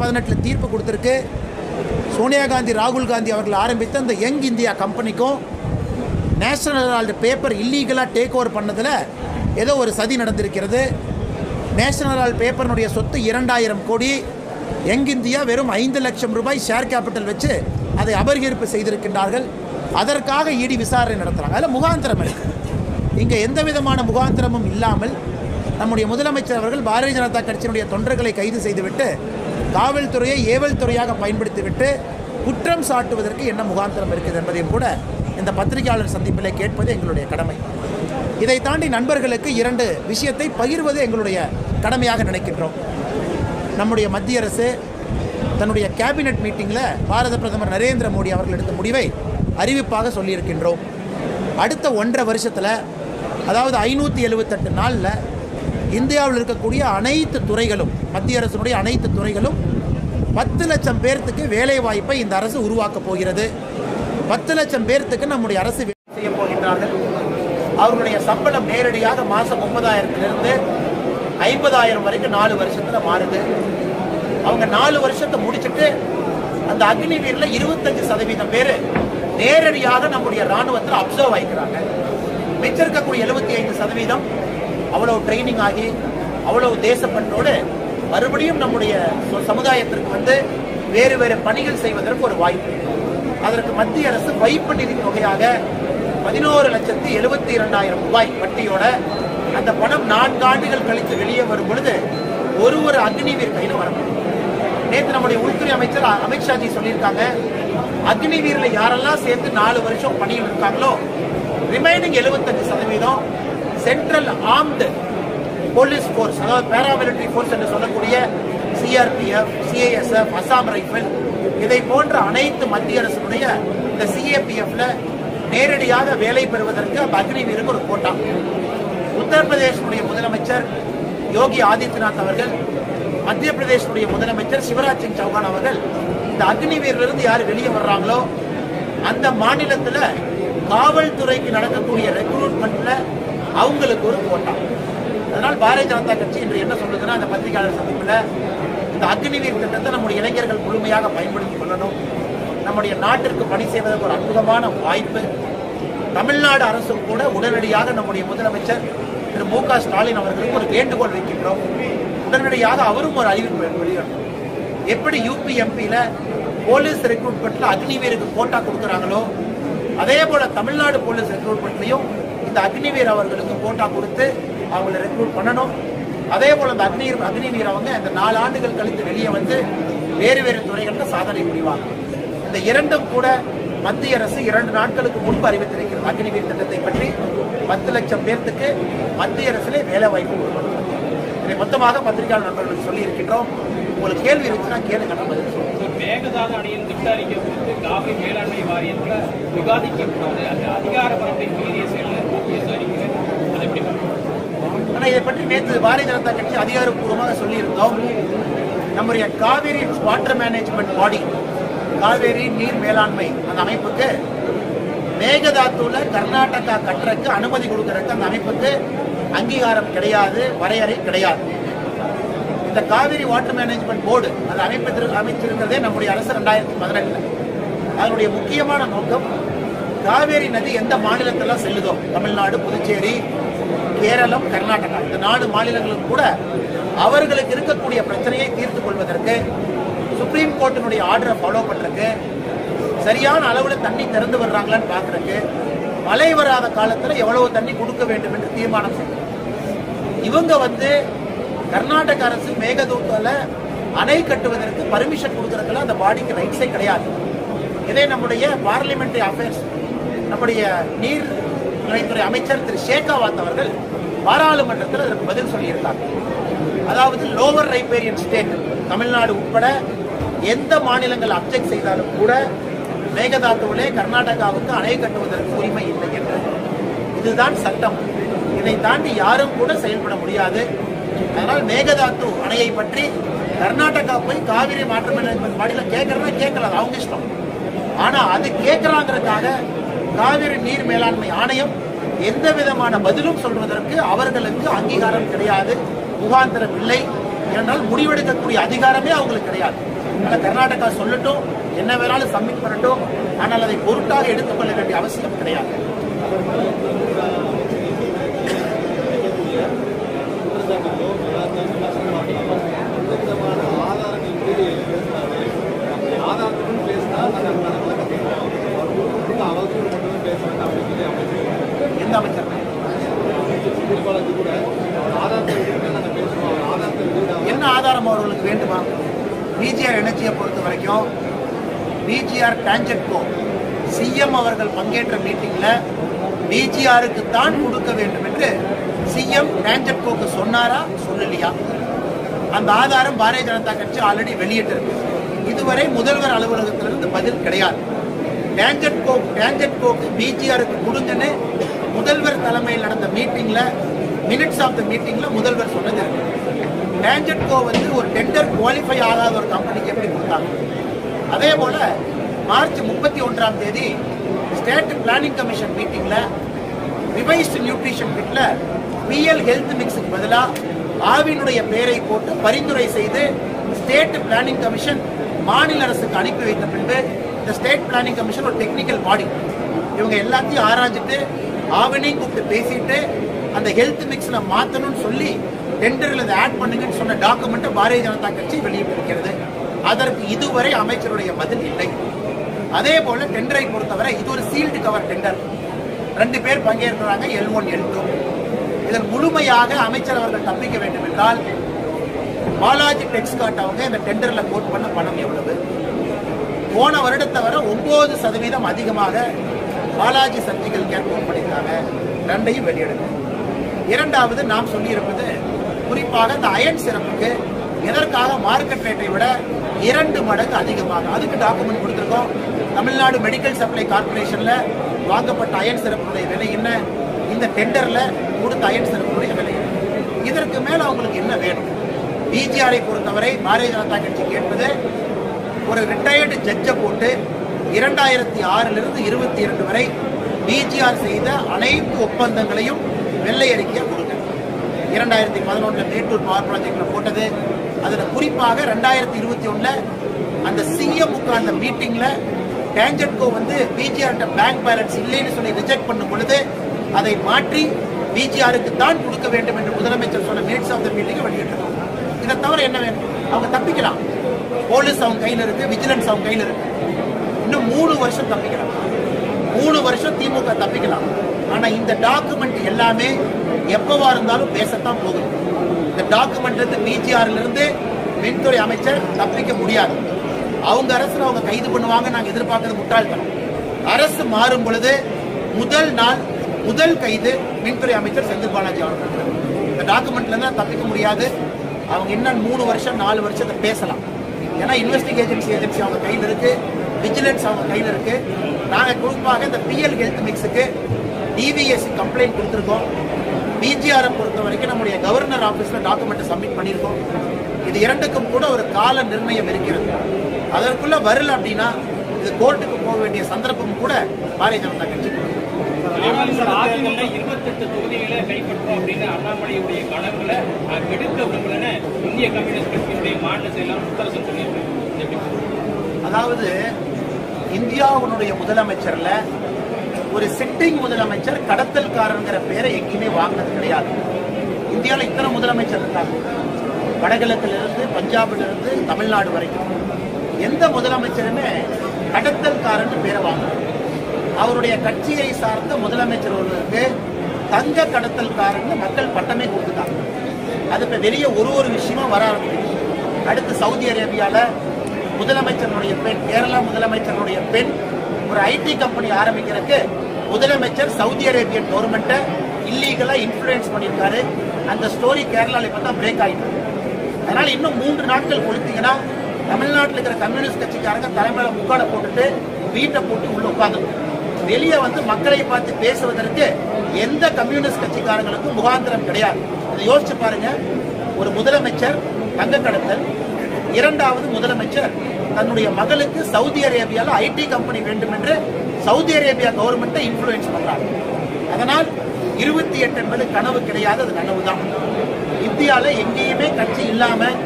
பதினெட்டில் தீர்ப்பு கொடுத்துருக்கு. சோனியா காந்தி ராகுல் காந்தி அவர்கள் ஆரம்பித்த இந்த யங் இந்தியா கம்பெனிக்கும் நேஷனல் ஹெரால்டு பேப்பர் இல்லீகலாக டேக் ஓவர் பண்ணதில் ஏதோ ஒரு சதி நடந்திருக்கிறது. நேஷனல் ஹெரால்டு பேப்பரினுடைய சொத்து இரண்டாயிரம் கோடி. யங் இந்தியா வெறும் ஐந்து லட்சம் ரூபாய் ஷேர் கேபிட்டல் வச்சு அதை அபகரிப்பு செய்திருக்கின்றார்கள். அதற்காக இடி விசாரணை நடத்துகிறாங்க அதில் முகாந்திரம் இருக்குது இங்கே எந்த விதமான முகாந்திரமும் இல்லாமல் நம்முடைய முதலமைச்சர் அவர்கள் பாரதிய ஜனதா கட்சியினுடைய தொண்டர்களை கைது செய்துவிட்டு காவல்துறையை ஏவல் துறையாக பயன்படுத்திவிட்டு குற்றம் சாட்டுவதற்கு என்ன முகாந்திரம் இருக்குது என்பதையும் கூட இந்த பத்திரிகையாளர் சந்திப்பிலே கேட்பது எங்களுடைய கடமை. இதை தாண்டி நண்பர்களுக்கு இரண்டு விஷயத்தை பகிர்வது எங்களுடைய கடமையாக நினைக்கின்றோம். நம்முடைய மத்திய அரசு தன்னுடைய கேபினெட் மீட்டிங்கில் பாரத பிரதமர் நரேந்திர மோடி அவர்கள் எடுத்த முடிவை அறிவிப்பாக சொல்லியிருக்கின்றோம். அடுத்த ஒன்றரை வருஷத்தில் அதாவது ஐநூற்றி எழுபத்தெட்டு நாளில் இந்தியாவில் இருக்கக்கூடிய அனைத்து துறைகளும் மத்திய அரசினுடைய அனைத்து துறைகளும் பத்து லட்சம் பேர்த்துக்கு வேலை வாய்ப்பை இந்த அரசு உருவாக்கப் போகிறது. பத்து லட்சம் பேர்த்துக்கு நம்முடைய அரசு வேலை செய்ய போகின்றார்கள். அவர்களுடைய சம்பளம் நேரடியாக மாதம் முப்பதாயிரத்திலிருந்து ஐம்பதாயிரம் வரைக்கும் நாலு வருஷத்தில் மாறுது. அவங்க நாலு வருஷத்தை முடிச்சுட்டு அந்த அக்னி வீரில் இருபத்தஞ்சு சதவீதம் பேர் நேரடியாக நம்முடைய ராணுவத்தில் அப்சர்வ் ஆகிக்கிறாங்க. மிச்சம் இருக்கக்கூடிய எழுபத்தி ஐந்து சதவீதம் அவ்வளவு ட்ரைனிங் ஆகி அவ்வளவு தேசப்பண்ணோடு மறுபடியும் நம்முடைய சொ- சமுதாயத்திற்கு வந்து வேறு வேறு பணிகள் செய்வதற்கு ஒரு வாய்ப்பு. அதற்கு மத்திய அரசு வைப்பு நிதி தொகையாக பதினோரு லட்சத்தி எழுபத்தி இரண்டாயிரம் ரூபாய் வட்டியோட அந்த பணம் நான்கு ஆண்டுகள் கழித்து வெளியே வரும் பொழுது ஒரு ஒரு அக்னிவீர் கையில் வர நேற்று நம்முடைய உள்துறை அமைச்சர் அமித்ஷாஜி சொல்லியிருக்காங்க அக்னிவீரில் யாரெல்லாம் சேர்த்து நாலு வருஷம் பணியில் இருக்காங்களோ ரிமைனிங் 75% சதவீதம் சென்ட்ரல் ஆர்ம்டு போலீஸ் ஃபோர்ஸ் அதாவது பேராமிலிட்டரி ஃபோர்ஸ் என்று சொல்லக்கூடிய சிஆர்பிஎஃப் சிஐஎஸ்எஃப் அசாம் ரைஃபிள் இதை போன்ற அனைத்து மத்திய அரசுடைய இந்த சிஏபிஎஃப்ல நேரடியாக வேலை பெறுவதற்கு அந்த அக்னிவீருக்கு ஒரு கோட்டா. உத்தரப்பிரதேசனுடைய முதலமைச்சர் யோகி ஆதித்யநாத் அவர்கள் மத்திய பிரதேசனுடைய முதலமைச்சர் சிவராஜ் சிங் சௌகான் அவர்கள் இந்த அக்னிவீரிலிருந்து யார் வெளியே வர்றாங்களோ அந்த மாநிலத்தில் காவல்துறைக்கு நடக்கக்கூடிய ரெக்ரூட்மெண்ட்ல அவங்களுக்கு ஒரு கோட்டா அதனால் பாரதிய ஜனதா கட்சி இன்று என்ன சொல்லுதுன்னா அந்த பத்திரிகையாளர் சந்திப்பில் இந்த அக்னிவீர் திட்டத்தை நம்முடைய இளைஞர்கள் முழுமையாக பயன்படுத்திக் கொள்ளணும். நம்முடைய நாட்டிற்கு பணி செய்வதற்கு ஒரு அற்புதமான வாய்ப்பு. தமிழ்நாடு அரசும் கூட உடனடியாக நம்முடைய முதலமைச்சர் திரு மு க ஸ்டாலின் அவர்களுக்கு ஒரு வேண்டுகோள் வைக்கின்றோம். உடனடியாக அவரும் ஒரு அறிவிப்பு வெளியிடணும். எப்படி யூபி எம்பியில போலீஸ் ரெக்ரூட்மெண்ட்ல அக்னிவீருக்கு கோட்டா கொடுக்குறாங்களோ அதே போல தமிழ்நாடு போலீஸ் ரெக்ரூட்மெண்ட்லையும் இந்த அக்னிவீர் அவர்களுக்கு கோட்டா கொடுத்து அவங்களை ரெக்ரூட் பண்ணணும். அதே போல இந்த அக்னி அக்னிவீர் அவங்க இந்த நாலு ஆண்டுகள் கழித்து வெளியே வந்து வேறு வேறு துறைகளில் சாதனை புரிவாங்க. இந்த இரண்டும் கூட மத்திய அரசு இரண்டு நாட்களுக்கு முன்பு அறிவித்திருக்கிறது. அக்னிவீர் திட்டத்தை பற்றி பத்து லட்சம் பேர்த்துக்கு மத்திய அரசிலே வேலை வாய்ப்பு கொடுக்கணும். இதை மொத்தமாக பத்திரிகையாளர் நண்பர்களுக்கு சொல்லி இருக்கின்றோம் உங்களுக்கு கேள்வி இருந்துச்சுன்னா கேளுங்க நம்ம பதில் சொல்றோம். மேகதாது அணியின் திட்ட அறிக்கை குறித்து காவிரி மேலாண்மை வாரியத்தில் விவாதிக்கப்பட்டது அந்த அதிகார மீறிய செயல் ஆனால் ஆனா இதை பற்றி நேற்று பாரதிய ஜனதா கட்சி அதிகாரப்பூர்வமாக சொல்லியிருந்தோம். நம்முடைய Kaveri water management body Kaveri நீர் மேலாண்மை அந்த அமைப்புக்கு மேகதாத்துல கர்நாடகா கட்டுறதுக்கு அனுமதி கொடுக்கறதுக்கு அந்த அமைப்புக்கு அங்கீகாரம் கிடையாது வரையறை கிடையாது. இந்த காவிரி வாட்டர் மேனேஜ்மெண்ட் போர்டு அது அமைப்பு அமைச்சிருக்கிறதே நம்முடைய அரசு ரெண்டாயிரத்தி பதினெட்டுல. அதனுடைய முக்கியமான நோக்கம் காவேரி நதி எந்த மாநிலத்தெல்லாம் செல்லுதோ தமிழ்நாடு புதுச்சேரி கேரளம் கர்நாடகா இந்த நாலு மாநிலங்களும் கூட அவர்களுக்கு இருக்கக்கூடிய பிரச்சனையை தீர்த்து கொள்வதற்கு சுப்ரீம் கோர்ட்டினுடைய ஆர்டரை ஃபாலோ பண்றதுக்கு சரியான அளவில் தண்ணி திறந்து வர்றாங்களான்னு பார்க்கறதுக்கு மழை வராத காலத்தில் எவ்வளவு தண்ணி கொடுக்க வேண்டும் என்று தீர்மானம் செய்யும் இவங்க வந்து கர்நாடக அரசு மேகதூத்தில் அணை கட்டுவதற்கு பர்மிஷன் கொடுக்கறதுல அந்த பாடிக்கு ரைட்ஸே கிடையாது. இதே நம்முடைய பார்லிமெண்ட்ரி அஃபேர்ஸ் நம்முடைய நீர் துறை அமைச்சர் திரு ஷேகாவாத் அவர்கள் பாராளுமன்றத்தில் அதற்கு பதில் சொல்லியிருந்தார். அதாவது லோவர் ரைபேரியன் ஸ்டேட் தமிழ்நாடு உட்பட எந்த மாநிலங்கள் அப்செக்ட் செய்தாலும் கூட மேகதாத்துவிலே கர்நாடகாவுக்கு அணை கட்டுவதற்கு உரிமை இல்லை என்று. இதுதான் சட்டம். இதை தாண்டி யாரும் கூட செயல்பட முடியாது. அதனால் மேகதாத்து அணையை பற்றி கர்நாடகா போய் காவிரி மாற்றம் மாநிலம் கேட்கறதா? கேட்கல அவங்க இஷ்டம். ஆனா அது கேட்கறாங்கிறதுக்காக காவிரி நீர் மேலாண்மை ஆணையம் எந்த விதமான பதிலும் சொல்வதற்கு அவர்களுக்கு அங்கீகாரம் கிடையாது முகாந்திரம் இல்லை. ஏனென்றால் முடிவெடுக்கக்கூடிய அதிகாரமே அவங்களுக்கு கிடையாது. ஆனால் கர்நாடகா சொல்லட்டும் என்ன வேணாலும் சப்மிட் பண்ணட்டும் ஆனால் அதை பொருட்டாக எடுத்துக்கொள்ள வேண்டிய அவசியம் கிடையாது ஆதாரத்துடன் பேசினா அந்த விளக்கத்தை அவசரம் மட்டுமே பேச வேண்டாம் அப்படின்னு சொல்லி அமைச்சர் எந்த அமைச்சர் திருப்பாளருக்கு கூட அவர் ஆதாரத்தை விட்டு நாங்கள் பேசுவோம் அவர் ஆதாரத்தை விட்டு என்ன ஆதாரம் அவர்களுக்கு வேண்டுமா பிஜிஆர் எனர்ஜியை பொறுத்த வரைக்கும் டிஜிஆர் டான்ஜெட்கோ சிஎம் அவர்கள் பங்கேற்ற மீட்டிங்ல டிஜிஆருக்கு தான் கொடுக்க வேண்டும் என்று சிஎம் டான்ஜெட்கோக்கு சொன்னாரா சொல்லலையா? அந்த ஆதாரம் பாரதிய ஜனதா கட்சி ஆல்ரெடி வெளியிட்டிருக்கு. இதுவரை முதல்வர் அலுவலகத்திலிருந்து பதில் கிடையாது. டான்ஜெட்கோ டான்ஜெட்கோக்கு பிஜிஆருக்கு கொடுங்கன்னு முதல்வர் தலைமையில் நடந்த மீட்டிங்ல மினிட்ஸ் ஆஃப் த மீட்டிங்ல முதல்வர் சொன்னது இருக்கு. டான்ஜெட்கோ வந்து ஒரு டெண்டர் குவாலிஃபை ஆகாத ஒரு கம்பெனிக்கு எப்படி கொடுத்தாங்க? அதே போல மார்ச் முப்பத்தி ஒன்றாம் தேதி ஸ்டேட் பிளானிங் கமிஷன் மீட்டிங்ல ரிவைஸ்டு நியூட்ரிஷன் கிட்ல பிஎல் ஹெல்த் மிக்ஸுக்கு பதிலாக ஆவினுடைய பெயரை போட்டு பரிந்துரை செய்து ஸ்டேட் பிளானிங் கமிஷன் மாநில அரசுக்கு அனுப்பி வைத்த பின்பு இந்த ஸ்டேட் பிளானிங் கமிஷன் ஒரு டெக்னிக்கல் பாடி. இவங்க எல்லாத்தையும் ஆராய்ஞ்சிட்டு ஆவினையும் கூப்பிட்டு பேசிட்டு அந்த ஹெல்த் மிக்ஸில் மாற்றணும்னு சொல்லி டெண்டரில் இதை ஆட் பண்ணுங்கன்னு சொன்ன டாக்குமெண்ட்டை பாரதிய ஜனதா கட்சி வெளியிட்டிருக்கிறது. அதற்கு இதுவரை அமைச்சருடைய பதில் இல்லை. அதே போல டெண்டரை பொறுத்தவரை இது ஒரு சீல்டு கவர் டெண்டர் ரெண்டு பேர் பங்கேற்கிறாங்க எல் ஒன் எல் டூ இதன் முழுமையாக அமைச்சர் அவர்கள் தப்பிக்க வேண்டும் என்றால் பாலாஜி டெக்ஸ்கார்ட் அவங்க இந்த டெண்டர்ல கோட் பண்ண பணம் எவ்வளவு? போன வருடத்தை வர ஒன்பது சதவீதம் அதிகமாக பாலாஜி சர்ஜிக்கல் கேர் கோட் பண்ணியிருக்காங்க. ரெண்டையும் வெளியிடுங்க. இரண்டாவது நாம் சொல்லியிருப்பது குறிப்பாக இந்த அயன் சிறப்புக்கு எதற்காக மார்க்கெட் ரேட்டை விட இரண்டு மடங்கு அதிகமாக அதுக்கு டாக்குமெண்ட் கொடுத்துருக்கோம். தமிழ்நாடு மெடிக்கல் சப்ளை கார்பரேஷன்ல வாங்கப்பட்ட அயன் சிறப்புடைய விலை என்ன? இந்த டெண்டர்ல கொடுத்த அயன் சிறப்புடைய விலை என்ன? இதற்கு மேல அவங்களுக்கு என்ன வேணும்? பிஜிஆரை பொறுத்தவரை பாரதிய ஜனதா கட்சி கேட்பது ஒரு ரிட்டையர்டு ஜட்ஜை போட்டு இரண்டாயிரத்தி ஆறிலிருந்து இருபத்தி இரண்டு வரை பிஜிஆர் செய்த அனைத்து ஒப்பந்தங்களையும் வெள்ளை அறிக்கையா கொடுங்க இரண்டாயிரத்தி பதினொன்றுல மேட்டூர் பவர் ப்ராஜெக்ட்ல போட்டது. அதுல குறிப்பாக ரெண்டாயிரத்தி இருபத்தி ஒண்ணுல அந்த சிஎம் அந்த மீட்டிங்ல டேஞ்சட்கோ வந்து பிஜிஆர்கிட்ட பேங்க் பேலன்ஸ் இல்லைன்னு சொல்லி ரிஜெக்ட் பண்ணும் பொழுது அதை மாற்றி பிஜிஆருக்கு தான் கொடுக்க வேண்டும் என்று முதலமைச்சர் சொன்ன மினிட்ஸ் ஆஃப் த மீட்டிங்கை வெளியிட்டிருக்காங்க இதை தவிர என்ன வேணும்? அவங்க தப்பிக்கலாம். போலீஸ் அவங்க கையில் இருக்கு விஜிலன்ஸ் அவங்க கையில் இருக்கு. இன்னும் மூணு வருஷம் தப்பிக்கலாம். மூணு வருஷம் திமுக தப்பிக்கலாம். ஆனா இந்த டாக்குமெண்ட் எல்லாமே எப்பவா இருந்தாலும் பேசத்தான் போகுது. இந்த டாக்குமெண்ட் இருந்து பிஜிஆர்ல இருந்து மின்துறை அமைச்சர் தப்பிக்க முடியாது. அவங்க அரசு அவங்க கைது பண்ணுவாங்க நாங்க எதிர்பார்க்கறது முட்டாள்தனம். அரசு மாறும் பொழுது முதல் நாள் முதல் கைது மின்துறை அமைச்சர் செந்தில் பாலாஜி அவர்கள். இந்த டாக்குமெண்ட்ல தான் தப்பிக்க முடியாது. அவங்க இன்னும் மூணு வருஷம் நாலு வருஷத்தை பேசலாம். ஏன்னா இன்வெஸ்டிங் ஏஜென்சி ஏஜென்சி அவங்க கையில் இருக்கு விஜிலன்ஸ் அவங்க கையில் இருக்கு. நாங்கள் குறிப்பாக இந்த பிஎல் ஹெல்த் மிக்ஸுக்கு டிவிஎஸ்சி கம்ப்ளைண்ட் கொடுத்துருக்கோம். பிஜிஆரை பொறுத்த வரைக்கும் நம்முடைய கவர்னர் ஆஃபீஸில் டாக்குமெண்ட்டை சப்மிட் பண்ணியிருக்கோம். இது இரண்டுக்கும் கூட ஒரு கால நிர்ணயம் இருக்கிறது. அதற்குள்ள வரல அப்படின்னா இது கோர்ட்டுக்கு போக வேண்டிய சந்தர்ப்பம் கூட பாரதிய ஜனதா கட்சி இருபத்தெட்டு தொகுதிகளை கைப்பற்றும் அப்படின்னு அண்ணாமலையுடைய கனவுல கெடுக்க விரும்பலன்னு இந்திய கம்யூனிஸ்ட் கட்சியினுடைய மாநில முத்தரசன் எப்படி பார்க்கறீங்க? அதாவது இந்தியாவுடைய முதலமைச்சர்ல ஒரு சிட்டிங் முதலமைச்சர் கடத்தல்காரங்கிற பேரை எங்கேயுமே வாங்கினது கிடையாது. இந்தியாவில் இத்தனை முதலமைச்சர் இருக்காங்க. வடகிழக்குல இருந்து பஞ்சாப்ல இருந்து தமிழ்நாடு வரைக்கும். எந்த முதலமைச்சருமே கடத்தல்காரன் பேரை வாங்கணும் அவருடைய கட்சியை சார்ந்த முதலமைச்சர் ஒருவருக்கு தங்க கடத்தல்காரன் மக்கள் பட்டமே கொடுத்துட்டாங்க. அது இப்ப வெளியே ஒரு ஒரு விஷயமா வர ஆரம்பிச்சு அடுத்து சவுதி அரேபியால முதலமைச்சருடைய பெண் கேரளா முதலமைச்சருடைய பெண் ஒரு ஐடி கம்பெனி ஆரம்பிக்கிறதுக்கு முதலமைச்சர் சவுதி அரேபியன் கவர்மெண்ட்டை இல்லீகலா இன்ஃப்ளூயன்ஸ் பண்ணியிருக்காரு. அந்த ஸ்டோரி கேரளாவில் பார்த்தா தான் பிரேக் ஆகிட்டு அதனால இன்னும் மூன்று நாட்கள் கொடுத்தீங்கன்னா தமிழ்நாட்டில் இருக்கிற கம்யூனிஸ்ட் கட்சிக்காரங்க தலைமையில முக்காட போட்டுட்டு வீட்டை போட்டு உள்ள உட்காந்து வெளியே வந்து மக்களை பார்த்து பேசுவதற்கு எந்த கம்யூனிஸ்ட் கட்சிக்காரங்களுக்கும் முகாந்திரம் கிடையாது. இதை யோசிச்சு பாருங்க. ஒரு முதலமைச்சர் தங்க கடத்தல் இரண்டாவது முதலமைச்சர் தன்னுடைய மகளுக்கு சவுதி அரேபியால ஐடி கம்பெனி வேண்டும் என்று சவுதி அரேபியா கவர்மெண்ட்டை இன்ஃபுளுன்ஸ் பண்றாங்க. அதனால் இருபத்தி எட்டு என்பது கனவு கிடையாது அது கனவு தான் இந்தியாவில் எங்கேயுமே கட்சி இல்லாமல்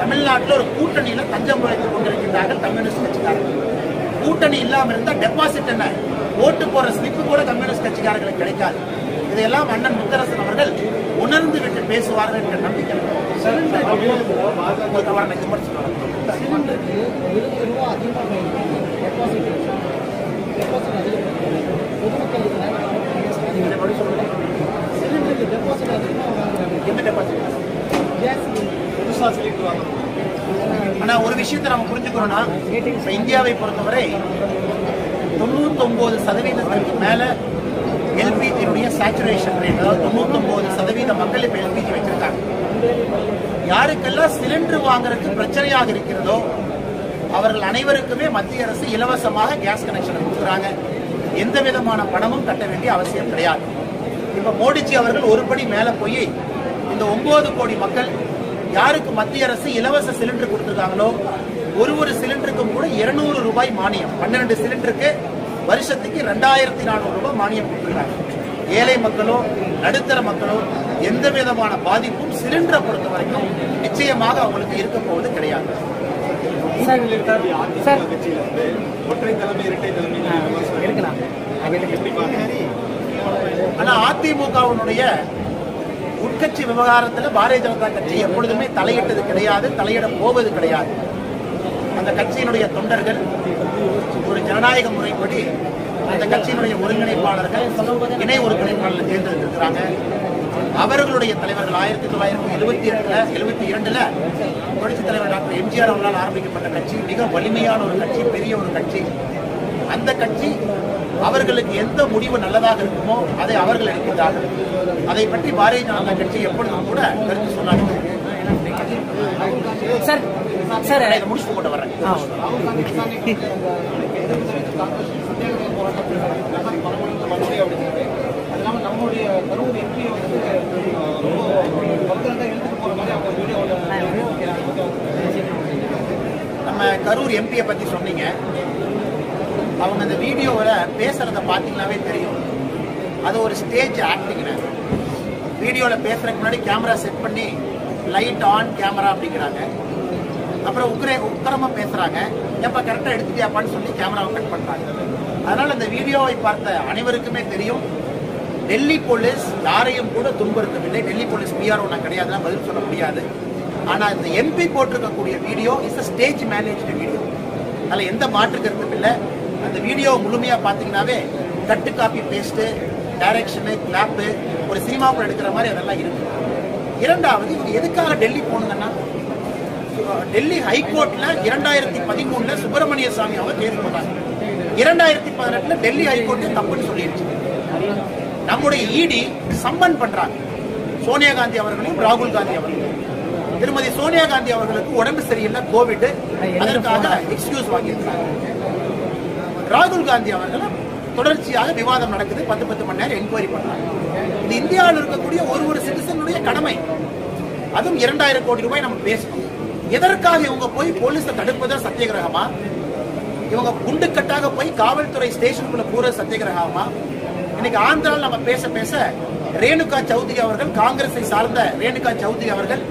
தமிழ்நாட்டில் ஒரு கூட்டணியில தஞ்சம் வைத்துக் கொண்டிருக்கின்றார்கள் கம்யூனிஸ்ட் கட்சிக்காரர்கள். கூட்டணி இல்லாம இருந்தா டெபாசிட் என்ன? ஓட்டு போற ஸ்லிப்பு கூட கம்யூனிஸ்ட் கட்சிக்காரர்களுக்கு கிடைக்காது. இதையெல்லாம் அண்ணன் முத்தரசன் அவர்கள் உணர்ந்து விட்டு பேசுவார்கள் என்ற நம்பிக்கை. எந்த டெபாசிட் கேஸ் புதுசா சிலிண்டர் ஆனால் ஒரு விஷயத்தை நம்ம புரிஞ்சுக்கிறோம்னா இந்தியாவை பொறுத்தவரை தொண்ணூத்தொன்பது சதவீதத்திற்கு மேல எல்பிஜியுடைய சேச்சுரேஷன் ரேட் அதாவது தொண்ணூத்தொன்பது சதவீத மக்கள் இப்ப எல்பிஜி வச்சிருக்காங்க. யாருக்கெல்லாம் சிலிண்டர் வாங்குறதுக்கு பிரச்சனையாக இருக்கிறதோ அவர்கள் அனைவருக்குமே மத்திய அரசு இலவசமாக கேஸ் கனெக்ஷன் கொடுக்குறாங்க. எந்த விதமான பணமும் கட்ட வேண்டிய அவசியம் கிடையாது. இப்ப மோடிஜி அவர்கள் ஒரு படி மேல போய் இந்த ஒன்பது கோடி மக்கள் யாருக்கு மத்திய அரசு இலவச சிலிண்டர் கொடுத்திருக்காங்களோ ஒரு ஒரு சிலிண்டருக்கும் கூட 200 ரூபாய் மானியம். பன்னிரண்டு சிலிண்டருக்கு வருஷத்துக்கு ரெண்டாயிரத்தி நானூறு ரூபாய் மானியம் கொடுத்திருக்காங்க. ஏழை மக்களோ நடுத்தர மக்களோ எந்த விதமான பாதிப்பும் சிலிண்டரை பொறுத்த வரைக்கும் நிச்சயமாக அவங்களுக்கு இருக்க போவது கிடையாது. ஒற்றை தலைமை இரட்டை தலைமை ஆனா அதிமுகவினுடைய உட்கட்சி விவகாரத்தில் பாரதிய ஜனதா கட்சி எப்பொழுதுமே தலையிட்டது கிடையாது தலையிட போவது கிடையாது. அந்த கட்சியினுடைய தொண்டர்கள் ஒரு ஜனநாயக முறைப்படி அந்த கட்சியினுடைய ஒருங்கிணைப்பாளர்கள் இணை ஒருங்கிணைப்பாளர்கள் தேர்ந்தெடுத்திருக்கிறாங்க. அவர்களுடைய தலைவர்கள் ஆயிரத்தி தொள்ளாயிரத்தி எழுபத்தி எட்டுல எழுபத்தி இரண்டுல புரட்சித் தலைவர் டாக்டர் எம்ஜிஆர் அவர்களால் ஆரம்பிக்கப்பட்ட கட்சி மிக வலிமையான ஒரு கட்சி பெரிய ஒரு கட்சி. அந்த கட்சி அவர்களுக்கு எந்த முடிவு நல்லதாக இருக்குமோ அதை அவர்கள் எடுக்கிறார்கள் அதை பற்றி பாரதிய ஜனதா கட்சி எப்பொழுதும் கூட கருத்து சொன்னாங்க சார் சார் முடிச்சுட்டு கொண்டு வரேன் அதனால நம்மளுடைய கரூர் எம்பி வந்து ரொம்ப பர்சனண்டா எடுத்துட்டு போற மாதிரி அவங்க வீடியோவில் நம்ம கரூர் எம்பியை பத்தி சொன்னீங்க. அவங்க அந்த வீடியோவில் பேசுகிறத பார்த்தீங்கன்னாவே தெரியும். அது ஒரு ஸ்டேஜ் ஆக்டிங்னு வீடியோவில் பேசுறதுக்கு முன்னாடி கேமரா செட் பண்ணி லைட் ஆன் கேமரா அப்படிங்கிறாங்க. அப்புறம் உக்ரே உக்கரமாக பேசுகிறாங்க எப்போ கரெக்டாக எடுத்துட்டியாப்பான்னு சொல்லி கேமராவை கட் பண்ணுறாங்க அதனால் இந்த வீடியோவை பார்த்த அனைவருக்குமே தெரியும். டெல்லி போலீஸ் யாரையும் கூட துன்புறுத்தவில்லை. டெல்லி போலீஸ் பிஆர்ஓ நான் கிடையாதுன்னா பதில் சொல்ல முடியாது. ஆனால் இந்த எம்பி போட்டிருக்கக்கூடிய video is stage managed video. அதில் எந்த மாற்று கருத்தும் இல்லை. அந்த வீடியோ முழுமையா பாத்தீங்கன்னாவே cut copy paste direction clap ஒரு சினிமாக்குள்ள எடுக்கிற மாதிரி அதெல்லாம் இருக்கு. இரண்டாவது இவங்க எதுக்காக டெல்லி போகணுங்கன்னா டெல்லி ஹைகோர்ட்ல இரண்டாயிரத்தி பதிமூணுல சுப்பிரமணிய சாமி அவங்க தேர்வு பண்ணாங்க இரண்டாயிரத்தி பதினெட்டுல டெல்லி ஹைகோர்ட் தப்புன்னு சொல்லிடுச்சு. நம்முடைய இடி சம்மன் பண்றாங்க. சோனியா காந்தி அவர்களையும் ராகுல் காந்தி அவர்களையும். திருமதி சோனியா காந்தி அவர்களுக்கு உடம்பு சரியில்லை கோவிட் அதற்காக எக்ஸ்கியூஸ் வாங்கியிருக்காங்க. ராகுல் காந்தி அவர்களும் தொடர்ச்சியாக விவாதம் நடக்குது. பத்து பத்து மணி நேரம் என்கொயரி பண்றாங்க. இது இந்தியாவில் இருக்கக்கூடிய ஒரு ஒரு சிட்டிசனுடைய கடமை. அதுவும் இரண்டாயிரம் கோடி ரூபாய் நம்ம பேசணும். எதற்காக இவங்க போய் போலீஸை தடுப்பதா சத்தியகிரகமா? இவங்க குண்டுக்கட்டாக போய் காவல்துறை ஸ்டேஷனுக்குள்ள போற சத்தியகிரகமா? இன்னைக்கு ஆந்திராவில் நம்ம பேச பேச ரேணுகா சௌத்ரி அவர்கள் காங்கிரஸை சார்ந்த ரேணுகா சௌத்ரி அவர்கள்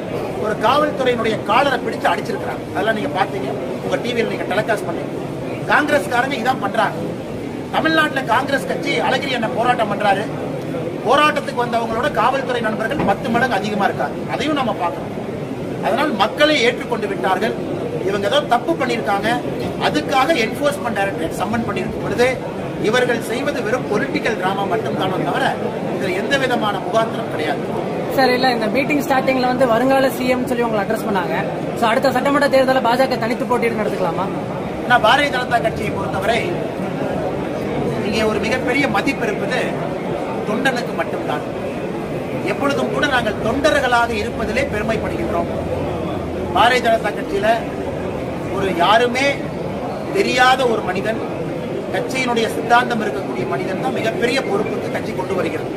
ஒரு காவல்துறையினுடைய காலரை பிடிச்சு அடிச்சிருக்கிறாங்க. அதெல்லாம் நீங்க பாத்தீங்க உங்க டிவியில் நீங்க டெலிகாஸ்ட் பண்ணீங்க. காங்கிரஸ்காரங்க இதான் பண்றாங்க. தமிழ்நாட்டில் காங்கிரஸ் கட்சி அழகிரி என்ன போராட்டம் பண்றாரு. போராட்டத்துக்கு வந்தவங்களோட காவல்துறை நண்பர்கள் பத்து மடங்கு அதிகமா இருக்காங்க. அதையும் நம்ம பார்க்கணும். அதனால் மக்களை ஏற்றுக்கொண்டு விட்டார்கள். இவங்க ஏதோ தப்பு பண்ணியிருக்காங்க. அதுக்காக என்போர்ஸ்மெண்ட் டைரக்டரேட் சம்மன் பண்ணியிருக்கும் பொழுது இவர்கள் செய்வது வெறும் பொலிட்டிக்கல் டிராமா மட்டும்தானே தவிர இதில் எந்த விதமான முகாந்திரம் கிடையாது. சார் இல்ல இந்த மீட்டிங் ஸ்டார்டிங்ல வந்து வருங்கால சிஎம் சொல்லி உங்களை அட்ரஸ் பண்ணாங்க. சோ அடுத்த சட்டமன்ற தேர்தலில் பாஜக தனித்து போட்டியிட்டு நடத்துக்கலாமா? ஆனால் பாரதிய ஜனதா கட்சியை பொறுத்தவரை இங்கே ஒரு மிகப்பெரிய மதிப்பு இருப்பது தொண்டனுக்கு மட்டும்தான். எப்பொழுதும் கூட நாங்கள் தொண்டர்களாக இருப்பதிலே பெருமைப்படுகின்றோம். பாரதிய ஜனதா கட்சியில ஒரு யாருமே தெரியாத ஒரு மனிதன் கட்சியினுடைய சித்தாந்தம் இருக்கக்கூடிய மனிதன் தான் மிகப்பெரிய பொறுப்புக்கு கட்சி கொண்டு வருகிறது.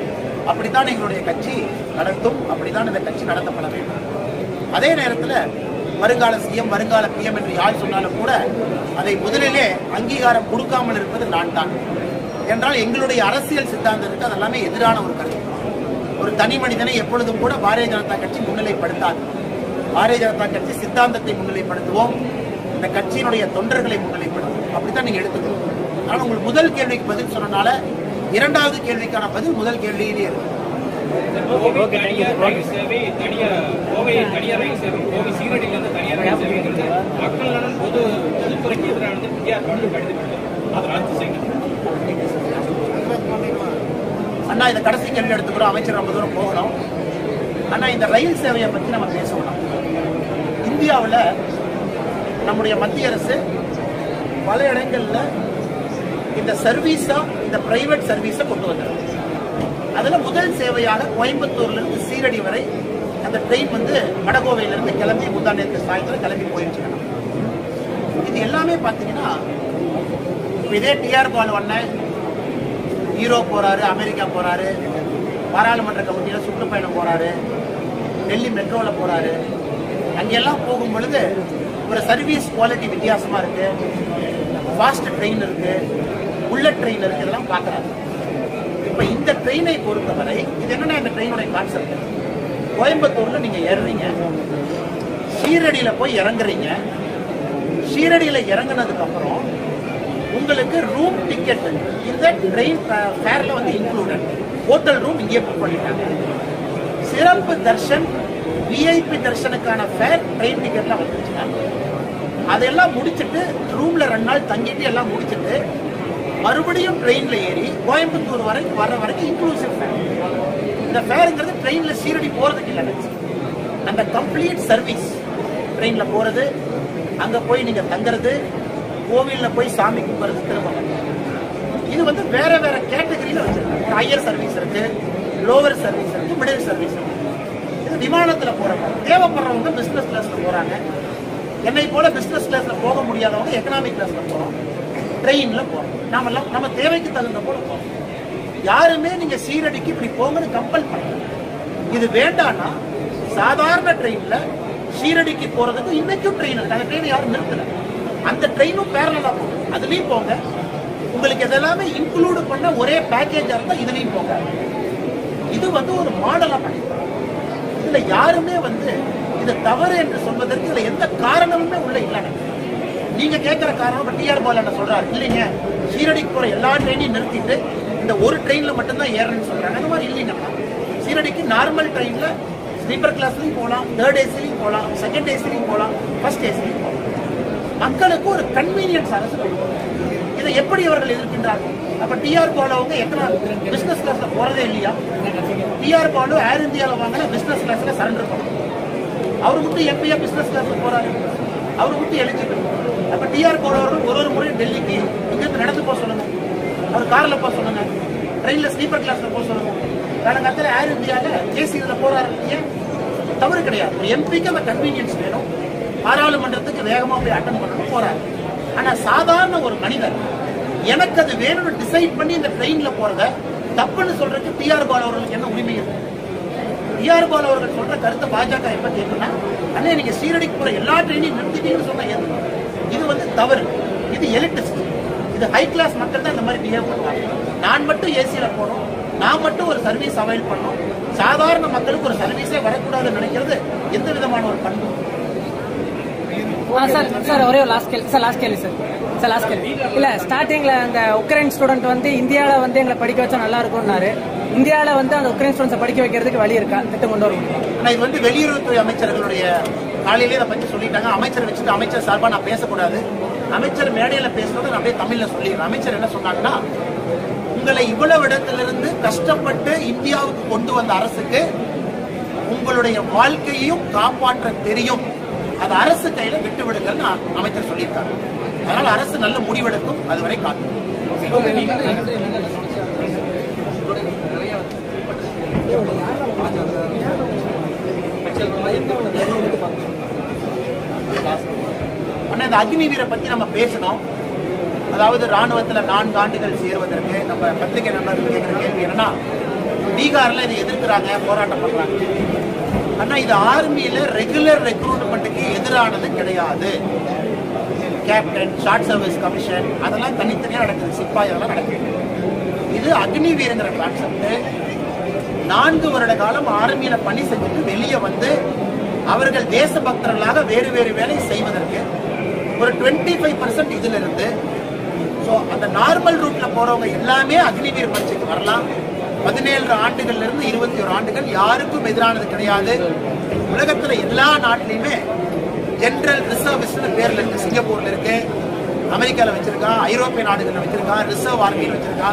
அப்படித்தான் எங்களுடைய கட்சி நடத்தும் அப்படித்தான் இந்த கட்சி நடத்தப்பட வேண்டும். அதே நேரத்தில் வருங்கால சிஎம் வருங்கால பிஎம் என்று யார் சொன்னாலும் கூட அதை முதலிலே அங்கீகாரம் கொடுக்காமல் இருப்பது நான் தான் என்றால் எங்களுடைய அரசியல் சித்தாந்தத்துக்கு அதெல்லாமே எதிரான ஒரு கருத்து. ஒரு தனி மனிதனை எப்பொழுதும் கூட பாரதிய ஜனதா கட்சி முன்னிலைப்படுத்தாது. பாரதிய ஜனதா கட்சி சித்தாந்தத்தை முன்னிலைப்படுத்துவோம். இந்த கட்சியினுடைய தொண்டர்களை முன்னிலைப்படுத்துவோம். அப்படித்தான் நீங்க எடுத்துக்கணும். ஆனால் உங்களுக்கு முதல் கேள்விக்கு பதில் சொன்னனால இரண்டாவது கேள்விக்கான பதில் முதல் கேள்வியிலே இருக்கும் கோவை தனியார் ரயில் சேவை தனியார் கோவை தனியார் ரயில் சேவை கோவை சீரடியிலிருந்து தனியார் ரயில் சேவைங்கிறது மக்கள் நலன் பொது பொதுத்துறைக்கு எதிரானது அதை ரத்து செய்யணும் அண்ணா இந்த கடைசி கேள்வி எடுத்துக்கிறோம். அமைச்சர் ரொம்ப தூரம் போகணும். அண்ணா இந்த ரயில் சேவையை பற்றி நம்ம பேசணும். இந்தியாவில் நம்முடைய மத்திய அரசு பல இடங்கள்ல இந்த சர்வீஸா இந்த பிரைவேட் சர்வீஸை கொண்டு வந்தது அதில் முதல் சேவையாக கோயம்புத்தூர்லேருந்து சீரடி வரை அந்த ட்ரெயின் வந்து வடகோவையிலிருந்து கிளம்பி முந்தாண்டத்து சாயந்தரம் கிளம்பி போயிடுச்சு. இது எல்லாமே பார்த்தீங்கன்னா இதே டிஆர் பால் அண்ணன் யூரோப் அமெரிக்கா போகிறாரு பாராளுமன்ற கமிட்டியில் சுற்றுப்பயணம் போகிறாரு டெல்லி மெட்ரோவில் போகிறாரு அங்கெல்லாம் போகும் பொழுது ஒரு சர்வீஸ் குவாலிட்டி வித்தியாசமாக இருக்குது ஃபாஸ்ட் ட்ரெயின் இருக்குது புல்லட் ட்ரெயின் இருக்குது இதெல்லாம் பார்க்கறாரு. ட்ரெயினை பொறுத்தவரை இது என்னன்னா இந்த ட்ரெயினுடைய கான்செப்ட் கோயம்புத்தூர்ல நீங்க ஏறுறீங்க. ஷீரடியில போய் இறங்குறீங்க. ஷீரடியில இறங்குனதுக்கு அப்புறம் உங்களுக்கு ரூம் டிக்கெட் இந்த ட்ரெயின் ஃபேர்ல வந்து இன்க்ளூடட் ஹோட்டல் ரூம் இங்கே புக் பண்ணிட்டாங்க. சிறப்பு தர்ஷன் விஐபி தர்ஷனுக்கான ஃபேர் ட்ரெயின் டிக்கெட்லாம் வந்துருச்சுங்க அதெல்லாம் முடிச்சுட்டு ரூம்ல ரெண்டு நாள் தங்கிட்டு எல்லாம் முடிச்சிட்டு மறுபடியும் ட்ரெயின்ல ஏறி கோயம்புத்தூர் வரை வர வரைக்கும் இன்க்ளூசிவ் ஃபேர் இந்த ஃபேருங்கிறது ட்ரெயின்ல சீரடி போறதுக்கு இல்லை அந்த கம்ப்ளீட் சர்வீஸ் ட்ரெயின்ல போறது அங்க போய் நீங்க தங்குறது கோவில்ல போய் சாமி கும்பிட்றது திரும்ப இது வந்து வேற வேற கேட்டகரியில வச்சிருக்கு ஹையர் சர்வீஸ் இருக்கு லோவர் சர்வீஸ் இருக்கு மிடில் சர்வீஸ் இருக்கு. இது விமானத்துல போறவங்க. தேவைப்படுறவங்க பிசினஸ் கிளாஸ்ல போறாங்க. என்னை போல பிசினஸ் கிளாஸ்ல போக முடியாதவங்க எக்கனாமிக் கிளாஸ்ல போறோம். ட்ரெயின்ல போறோம். நாம நம்ம தேவைக்கு தகுந்த போல போகணும். யாருமே நீங்க சீரடிக்கு இப்படி போங்கன்னு கம்பல் பண்ணல. இது வேண்டாம்னா சாதாரண ட்ரெயின்ல ஷீரடிக்கு போறதுக்கு இன்னைக்கும் ட்ரெயின் இருக்கு. அந்த ட்ரெயின் யாரும் நிறுத்தல. அந்த ட்ரெயினும் பேரலா போகும் அதுலயும் போங்க. உங்களுக்கு இதெல்லாமே இன்க்ளூடு பண்ண ஒரே பேக்கேஜா இருந்தா இதுலயும் போங்க. இது வந்து ஒரு மாடலா பண்ணிருக்காங்க இதுல யாருமே வந்து இது தவறு என்று சொல்வதற்கு இதுல எந்த காரணமுமே உள்ள இல்லை நீங்க கேட்கிற காரணம் டிஆர் பால் சொல்றாரு. இல்லைங்க. சீரடிக்கு போகிற எல்லா ட்ரெயினையும் நிறுத்திட்டு இந்த ஒரு ட்ரெயினில் மட்டும்தான் ஏறணும்னு சொல்கிறாங்க அந்த மாதிரி இல்லைங்கண்ணா சீரடிக்கு நார்மல் ட்ரெயினில் ஸ்லீப்பர் கிளாஸ்லையும் போகலாம் தேர்ட் ஏசிலையும் போகலாம் செகண்ட் ஏசிலையும் போகலாம் ஃபர்ஸ்ட் ஏசிலையும் போகலாம் மக்களுக்கு ஒரு கன்வீனியன்ஸ் அரசு இதை எப்படி அவர்கள் எதிர்க்கின்றார்கள்? அப்ப டிஆர் பாலுவங்க எத்தனை பிசினஸ் கிளாஸ்ல போறதே இல்லையா? டிஆர் பாலு ஏர் இந்தியாவில் வாங்கின பிசினஸ் கிளாஸ்ல சரண்டர் பண்ணணும் அவர் மட்டும் எப்பயா பிசினஸ் கிளாஸ்ல போறாரு. அவர் மட்டும் எலிஜிபிள் அப்ப டிஆர் போறவர்கள் ஒரு ஒரு முறை டெல்லிக்கு இங்கிருந்து நடந்து போக சொல்லுங்க. அவர் கார்ல போக சொல்லுங்க. ட்ரெயின்ல ஸ்லீப்பர் கிளாஸ்ல போக சொல்லுங்க. காலங்காலத்தில் ஏர் இந்தியாவில் ஏசி இதில் போறாரு. ஏன்? தவறு கிடையாது. ஒரு எம்பிக்கு அந்த கன்வீனியன்ஸ் வேணும். பாராளுமன்றத்துக்கு வேகமாக போய் அட்டன் பண்ணணும். போறாரு. ஆனால் சாதாரண ஒரு மனிதர் எனக்கு அது வேணும்னு டிசைட் பண்ணி இந்த ட்ரெயினில் போறத தப்புன்னு சொல்றதுக்கு டிஆர் பால் அவர்களுக்கு என்ன உரிமை இருக்கு? டிஆர் பால் அவர்கள் சொல்ற கருத்தை பாஜக எப்ப கேட்குன்னா அண்ணே நீங்க சீரடிக்கு போற எல்லா ட்ரெயினையும் நிறுத்திட்டீங்கன்னு சொன்னா ஏத்துக்கோ. வந்து தவறு. இது எலிட்டிஸ்ட் இது ஹை கிளாஸ் மக்கள் தான் இந்த மாதிரி பிஹேவ் பண்ணுவாங்க நான் மட்டும் ஏசியில போகணும் நான் மட்டும் ஒரு சர்வீஸ் அவைல் பண்ணணும் சாதாரண மக்களுக்கு ஒரு சர்வீஸே வரக்கூடாதுன்னு நினைக்கிறது எந்த விதமான ஒரு பண்பு சார் சார் ஒரே லாஸ்ட் கேள்வி. சார் லாஸ்ட் கேள்வி சார். சார் லாஸ்ட் கேள்வி. இல்ல ஸ்டார்டிங்ல அந்த உக்ரைன் ஸ்டூடெண்ட் வந்து இந்தியால வந்து எங்களை படிக்க வச்சா நல்லா இருக்கும்னாரு. இந்தியால வந்து அந்த உக்ரைன் ஸ்டூடெண்ட்ஸை படிக்க வைக்கிறதுக்கு வழி இருக்கா? திட்டம் கொண்டு வரும் ஆனா இது வந்து வெளியுறவுத்துறை அமைச்சர்களுடைய காலையிலே இதை பத்தி சொல்லிட்டாங்க. அமைச்சரை வச்சுட்டு அமைச்சர் சார்பா நான் பேசக்கூடாது. அமைச்சர் மேடையில பேசுறது நான் அப்படியே தமிழ்ல சொல்லிடுறேன். அமைச்சர் என்ன சொன்னாங்கன்னா உங்களை இவ்வளவு இடத்திலிருந்து கஷ்டப்பட்டு இந்தியாவுக்கு கொண்டு வந்த அரசுக்கு உங்களுடைய வாழ்க்கையையும் காப்பாற்ற தெரியும். அது அரசு கையில விட்டு விடுங்கன்னு அமைச்சர் சொல்லியிருக்காரு. அதனால அரசு நல்ல முடிவெடுக்கும். அதுவரை காக்கும் நிறைய ஆனால் இந்த அக்னி வீரை பற்றி நம்ம பேசணும். அதாவது ராணுவத்தில் நான்கு ஆண்டுகள் சேருவதற்கு நம்ம பத்திரிகை நண்பர்கள் கேட்குற கேள்வி என்னன்னா பீகாரில் இதை எதிர்க்கிறாங்க போராட்டம் பண்ணுறாங்க ஆனால் இது ஆர்மியில் ரெகுலர் ரெக்ரூட்மெண்ட்டுக்கு எதிரானது கிடையாது. கேப்டன் ஷார்ட் சர்வீஸ் கமிஷன் அதெல்லாம் தனித்தனியாக நடக்குது. சிப்பாய் அதெல்லாம் நடக்குது. இது அக்னி வீரங்கிற கான்செப்ட் நான்கு வருட காலம் ஆர்மியில் பணி செஞ்சுட்டு வெளியே வந்து அவர்கள் தேச பக்தர்களாக வேறு வேறு வேலை செய்வதற்கு ஒரு டுவெண்ட்டி ஃபைவ் பர்சன்ட் இதுல இருந்து ஸோ அந்த நார்மல் ரூட்ல போறவங்க எல்லாமே அக்னிவீர் பரீட்சைக்கு வரலாம். பதினேழு ஆண்டுகள்ல இருந்து இருபத்தி ஒரு ஆண்டுகள் யாருக்கும் எதிரானது கிடையாது. உலகத்துல எல்லா நாட்டிலையுமே ஜென்ரல் ரிசர்வ் பேர்ல இருக்கு. சிங்கப்பூர்ல இருக்கு அமெரிக்கால வச்சிருக்கா ஐரோப்பிய நாடுகள்ல வச்சிருக்கா ரிசர்வ் ஆர்மியில் வச்சிருக்கா.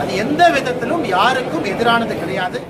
அது எந்த விதத்திலும் யாருக்கும் எதிரானது கிடையாது.